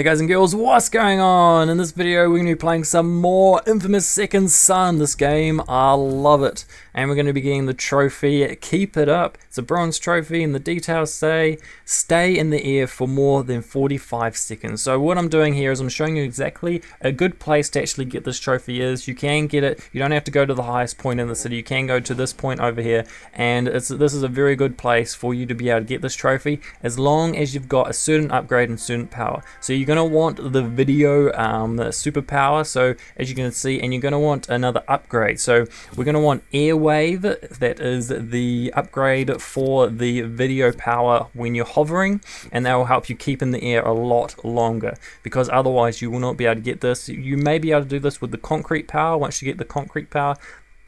Hey guys and girls, what's going on? In this video we're going to be playing some more Infamous Second Son. This game, I love it. And we're going to be getting the trophy, Keep It Up. It's a bronze trophy and the details say, stay in the air for more than 45 seconds. So what I'm doing here is I'm showing you exactly a good place to actually get this trophy is. You can get it, you don't have to go to the highest point in the city, you can go to this point over here. And this is a very good place for you to be able to get this trophy as long as you've got a certain upgrade and certain power. So you're going to want the video um, superpower so as you can see and you're going to want another upgrade. So we're going to want airwave that is the upgrade for the video power when you're hovering and that will help you keep in the air a lot longer. Because otherwise you will not be able to get this. You may be able to do this with the concrete power. Once you get the concrete power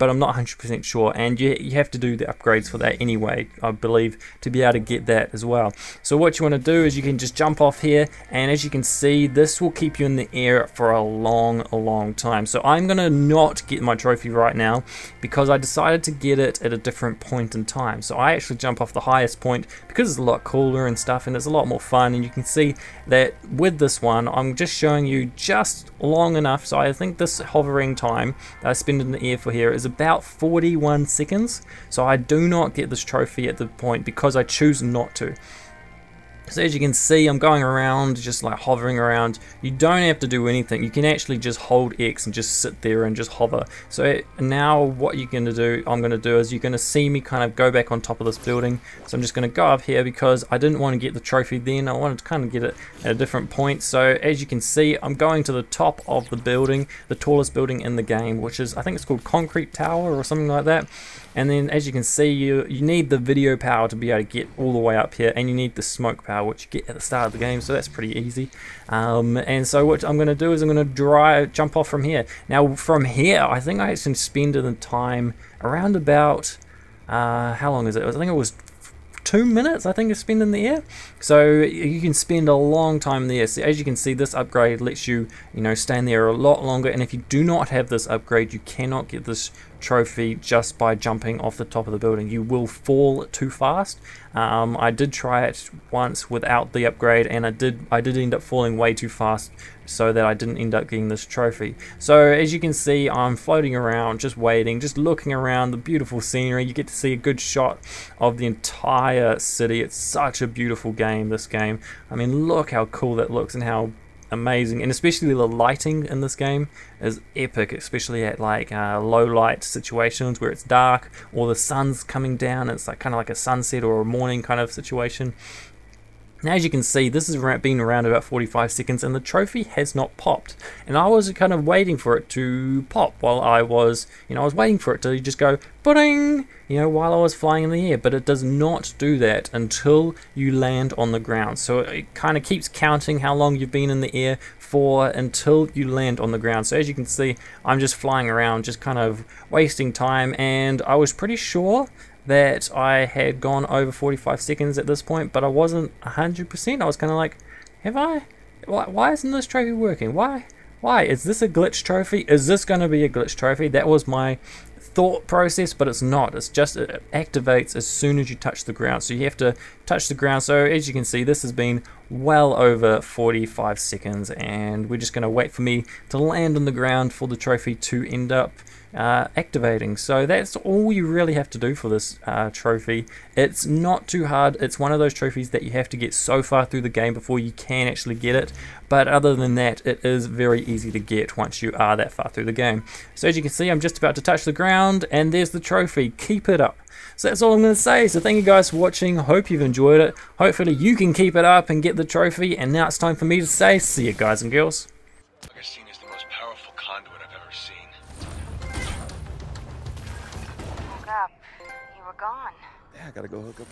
but I'm not 100% sure. And you, you have to do the upgrades for that anyway, I believe, to be able to get that as well. So what you want to do is you can just jump off here, and as you can see, this will keep you in the air for a long, long time. So I'm going to not get my trophy right now because I decided to get it at a different point in time. So I actually jump off the highest point because it's a lot cooler and stuff, and it's a lot more fun. And you can see that with this one, I'm just showing you just long enough. So I think this hovering time I spend in the air for here is about 41 seconds. So I do not get this trophy at the point because I choose not to. So as you can see, I'm going around, just like hovering around. You don't have to do anything. You can actually just hold X and just sit there and just hover. So now what you're going to do, I'm going to do is you're going to see me kind of go back on top of this building. So I'm just going to go up here because I didn't want to get the trophy then. I wanted to kind of get it at a different point. So as you can see, I'm going to the top of the building, the tallest building in the game, which is, I think it's called Concrete Tower or something like that. And then as you can see, you, you need the video power to be able to get all the way up here, and you need the smoke power, which you get at the start of the game, so that's pretty easy. Um, and so what I'm going to do is I'm going to drive, jump off from here. Now from here, I think I actually spend the time around about, uh, how long is it? I think it was two minutes I think to spend in the air so you can spend a long time there so as you can see this upgrade lets you you know stand there a lot longer and if you do not have this upgrade you cannot get this trophy just by jumping off the top of the building. You will fall too fast. Um, I did try it once without the upgrade and I did I did end up falling way too fast so that I didn't end up getting this trophy. So as you can see I'm floating around just waiting just looking around the beautiful scenery you get to see a good shot of the entire city it's such a beautiful game this game I mean look how cool that looks and how amazing and especially the lighting in this game is epic especially at like uh, low light situations where it's dark or the sun's coming down it's like kind of like a sunset or a morning kind of situation now as you can see this has been around about 45 seconds and the trophy has not popped. And I was kind of waiting for it to pop while I was you know I was waiting for it to just go pudding you know while I was flying in the air. But it does not do that until you land on the ground. So it kind of keeps counting how long you've been in the air for until you land on the ground. So as you can see I'm just flying around just kind of wasting time. And I was pretty sure that I had gone over 45 seconds at this point, but I wasn't 100%. I was kind of like, have I? Why, why isn't this trophy working? Why? Why? Is this a glitch trophy? Is this going to be a glitch trophy? That was my thought process, but it's not. It's just, it activates as soon as you touch the ground. So you have to touch the ground. So as you can see, this has been well over 45 seconds, and we're just going to wait for me to land on the ground for the trophy to end up uh, activating. So that's all you really have to do for this uh, trophy. It's not too hard. It's one of those trophies that you have to get so far through the game before you can actually get it. But other than that, it is very easy to get once you are that far through the game. So as you can see, I'm just about to touch the ground and there's the trophy. Keep it up. So that's all I'm going to say. So thank you guys for watching. Hope you've enjoyed it. Hopefully you can keep it up and get the trophy. And now it's time for me to say see you guys and girls. up. You were gone. Yeah, I gotta go hook up.